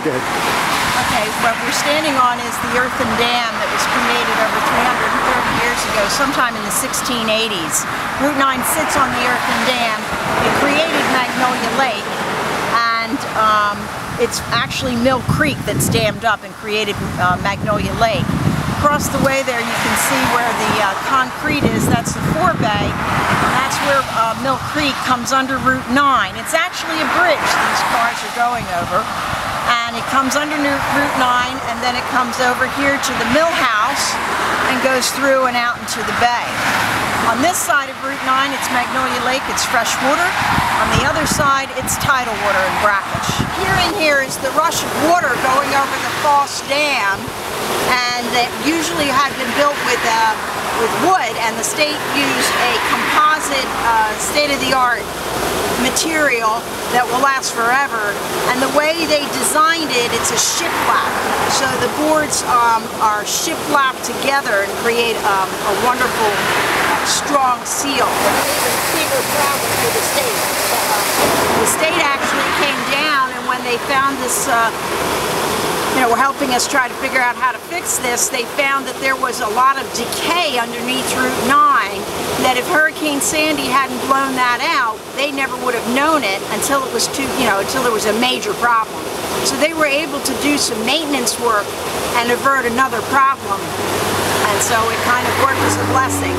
ahead. Okay, what we're standing on is the earthen dam that was created over 330 years ago, sometime in the 1680s. Route 9 sits on the earthen dam. It created Magnolia Lake, and um, it's actually Mill Creek that's dammed up and created uh, Magnolia Lake. Across the way there you can see where the uh, concrete is, that's the forebay, and that's where uh, Mill Creek comes under Route 9. It's actually a bridge these cars are going over, and it comes under Route 9 and then it comes over here to the mill house and goes through and out into the bay. On this side of Route 9 it's Magnolia Lake, it's fresh water. On the other side it's tidal water and brackish. Here in here is the rush of water going over the false dam and that usually had been built with uh, with wood and the state used a composite uh, state-of-the-art material that will last forever and the way they designed it it's a shiplap so the boards um, are shiplap together and create um, a wonderful uh, strong seal. Bigger problem for the state. Uh, the state actually came down and when they found this uh, you know, were helping us try to figure out how to fix this, they found that there was a lot of decay underneath Route 9, that if Hurricane Sandy hadn't blown that out, they never would have known it until it was too, you know, until there was a major problem. So they were able to do some maintenance work and avert another problem. And so it kind of worked as a blessing.